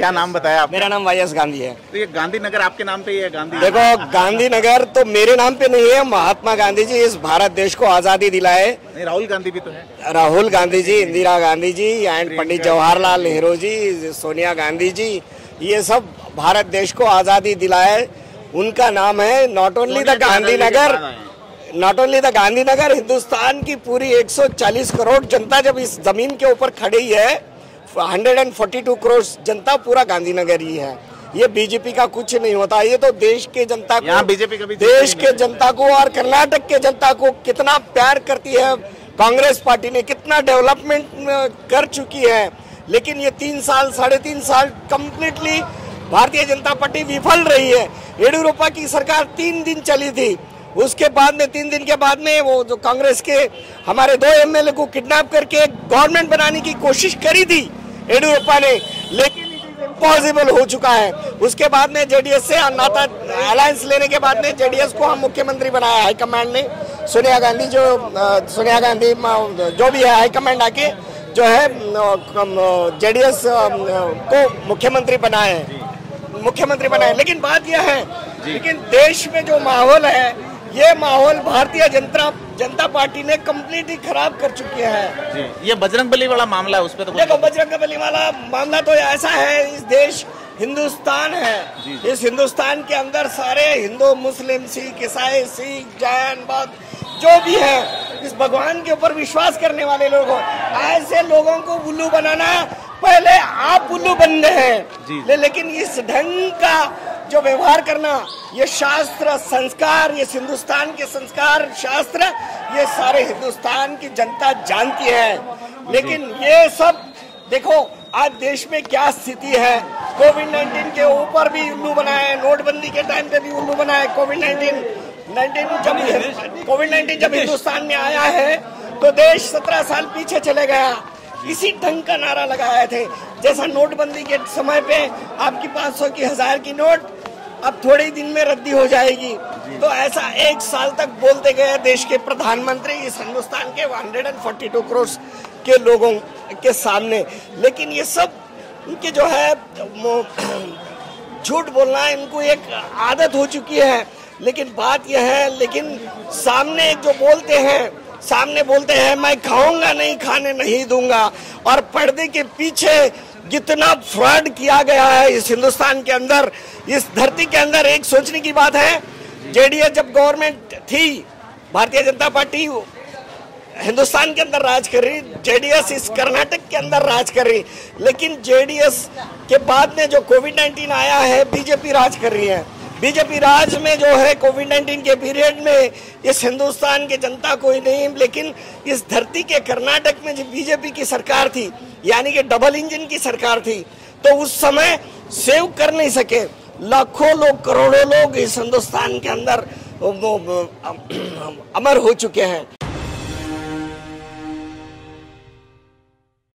क्या नाम बताया आप मेरा नाम वाई एस गांधी है। तो ये गांधीनगर आपके नाम पे ही है गांधी? देखो गांधीनगर तो मेरे नाम पे नहीं है महात्मा गांधी जी इस भारत देश को आज़ादी दिलाए। राहुल गांधी भी तो है। राहुल गांधी जी इंदिरा गांधी जी एंड पंडित जवाहरलाल नेहरू जी सोनिया गांधी जी ये सब भारत देश को आज़ादी दिलाए। उनका नाम है not only the Gandhinagar not only the Gandhinagar Hindustan की पूरी 140 करोड़ जनता जब इस ज़मीन के ऊपर खड़ी है 142 करोड़ जनता पूरा गांधीनगर ही है। ये बीजेपी का कुछ नहीं होता ये तो देश के जनता को बीजेपी कभी देश के जनता को और कर्नाटक के जनता को कितना प्यार करती है। कांग्रेस पार्टी ने कितना डेवलपमेंट कर चुकी है। लेकिन ये तीन साल साढ़े तीन साल कंप्लीटली भारतीय जनता पार्टी विफल रही है। येडियुरप्पा की सरकार तीन दिन चली थी। उसके बाद में तीन दिन के बाद में वो जो कांग्रेस के हमारे दो एमएलए को किडनैप करके गवर्नमेंट बनाने की कोशिश करी थी। येडियुरप्पा ने लेकिन पॉसिबल हो चुका है। उसके बाद में जेडीएस से नाता अलायंस लेने के बाद में जेडीएस को हम मुख्यमंत्री बनाया हाईकमांड ने। सोनिया गांधी जो सोनिया गांधी जो भी है हाईकमांड आके जो है जेडीएस को मुख्यमंत्री बनाए मुख्यमंत्री बनाए लेकिन बात यह है लेकिन देश में जो माहौल है ये माहौल भारतीय जनता जनता पार्टी ने कम्प्लीटली खराब कर चुकी है। जी ये बजरंग बली वाला मामला है उस पर तो देखो बजरंग बली वाला मामला तो ऐसा है इस देश हिंदुस्तान है। जी, जी। इस हिंदुस्तान के अंदर सारे हिंदू मुस्लिम सिख ईसाई सिख जैन बौद्ध जो भी है इस भगवान के ऊपर विश्वास करने वाले लोग ऐसे लोगों को उल्लू बनाना पहले आप उल्लू बन गए हैं। ले, लेकिन इस ढंग का जो व्यवहार करना ये शास्त्र संस्कार ये हिंदुस्तान के संस्कार शास्त्र ये सारे हिंदुस्तान की जनता जानती है। लेकिन ये सब देखो आज देश में क्या स्थिति है? कोविड 19 के ऊपर भी उल्लू बनाए नोटबंदी के टाइम पे भी उल्लू बनाए कोविड 19 19 जब कोविड 19 जब हिंदुस्तान में आया है तो देश सत्रह साल पीछे चले गया। इसी ढंग का नारा लगाए थे। जैसा नोटबंदी के समय पे आपकी 500 की हज़ार की नोट अब थोड़े ही दिन में रद्दी हो जाएगी। तो ऐसा एक साल तक बोलते गए देश के प्रधानमंत्री इस हिंदुस्तान के 142 करोड़ के लोगों के सामने। लेकिन ये सब उनके जो है झूठ बोलना इनको एक आदत हो चुकी है। लेकिन बात यह है लेकिन सामने जो बोलते हैं सामने बोलते हैं मैं खाऊँगा नहीं खाने नहीं दूँगा। और पर्दे के पीछे जितना फ्रॉड किया गया है इस हिंदुस्तान के अंदर, इस धरती के अंदर, एक सोचने की बात है, जेडीएस जब गवर्नमेंट थी, भारतीय जनता पार्टी हिंदुस्तान के अंदर राज कर रही, जेडीएस इस कर्नाटक के अंदर राज कर रही, लेकिन जेडीएस के बाद में जो कोविड 19 आया है, बीजेपी राज कर रही है। बीजेपी राज में जो है कोविड 19 के पीरियड में इस हिंदुस्तान के जनता को ही नहीं, लेकिन इस धरती के कर्नाटक में जो बीजेपी की सरकार थी, यानी कि डबल इंजन की सरकार थी तो उस समय सेव कर नहीं सके। लाखों लोग, करोड़ों लोग इस हिंदुस्तान के अंदर अमर हो चुके हैं।